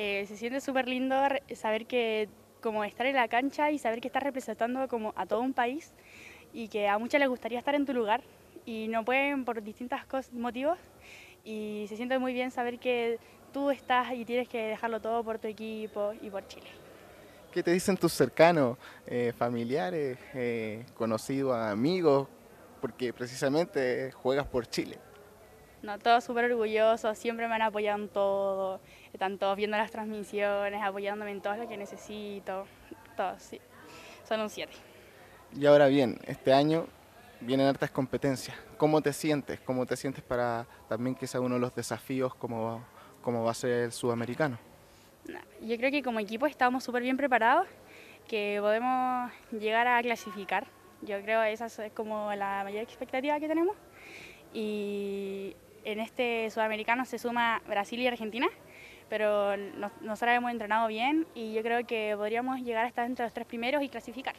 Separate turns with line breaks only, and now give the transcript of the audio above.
Eh, se siente súper lindo saber que como estar en la cancha y saber que estás representando como a todo un país y que a muchas les gustaría estar en tu lugar y no pueden por distintos motivos y se siente muy bien saber que tú estás y tienes que dejarlo todo por tu equipo y por Chile.
¿Qué te dicen tus cercanos, eh, familiares, eh, conocidos, amigos? Porque precisamente juegas por Chile.
No, todos súper orgullosos, siempre me han apoyado en todo, están todos viendo las transmisiones, apoyándome en todo lo que necesito, todos, sí, son un 7.
Y ahora bien, este año vienen hartas competencias. ¿Cómo te sientes? ¿Cómo te sientes para también que sea uno de los desafíos como, como va a ser el sudamericano?
Yo creo que como equipo estamos súper bien preparados, que podemos llegar a clasificar. Yo creo que esa es como la mayor expectativa que tenemos. Y en este sudamericano se suma Brasil y Argentina, pero nosotros hemos entrenado bien y yo creo que podríamos llegar a estar entre los tres primeros y clasificar.